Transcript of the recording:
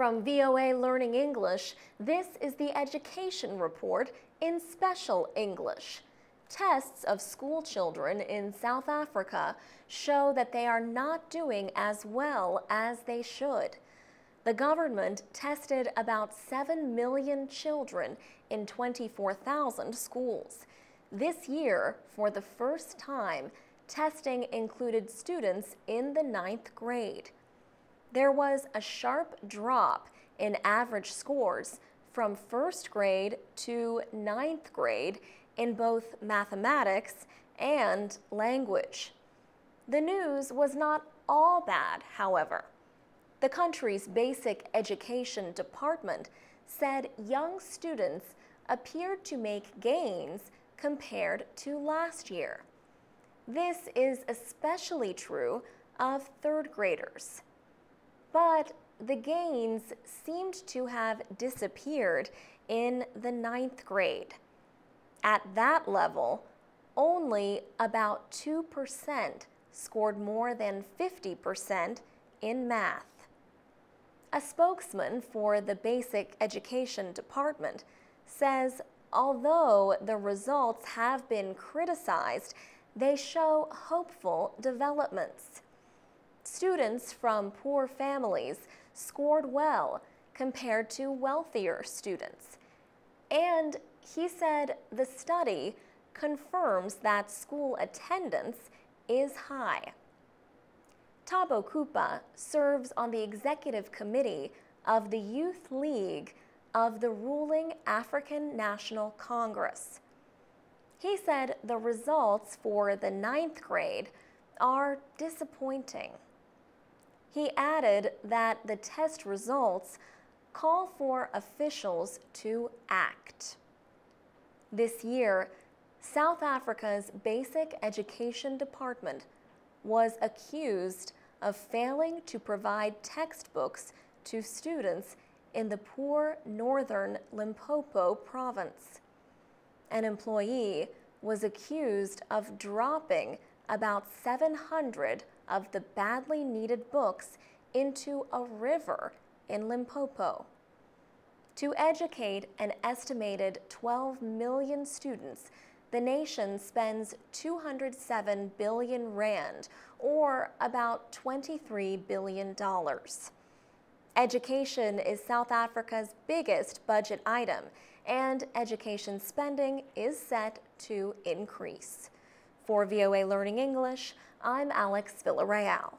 From VOA Learning English, this is the Education Report in Special English. Tests of school children in South Africa show that they are not doing as well as they should. The government tested about 7 million children in 24,000 schools. This year, for the first time, testing included students in the ninth grade there was a sharp drop in average scores from first grade to ninth grade in both mathematics and language. The news was not all bad, however. The country's basic education department said young students appeared to make gains compared to last year. This is especially true of third graders but the gains seemed to have disappeared in the ninth grade. At that level, only about 2% scored more than 50% in math. A spokesman for the Basic Education Department says although the results have been criticized, they show hopeful developments. Students from poor families scored well compared to wealthier students. And he said the study confirms that school attendance is high. Thabo Kupa serves on the executive committee of the Youth League of the ruling African National Congress. He said the results for the ninth grade are disappointing. He added that the test results call for officials to act. This year, South Africa's Basic Education Department was accused of failing to provide textbooks to students in the poor northern Limpopo province. An employee was accused of dropping about 700 of the badly needed books into a river in Limpopo. To educate an estimated 12 million students, the nation spends 207 billion rand, or about $23 billion. Education is South Africa's biggest budget item, and education spending is set to increase. For VOA Learning English, I'm Alex Villarreal.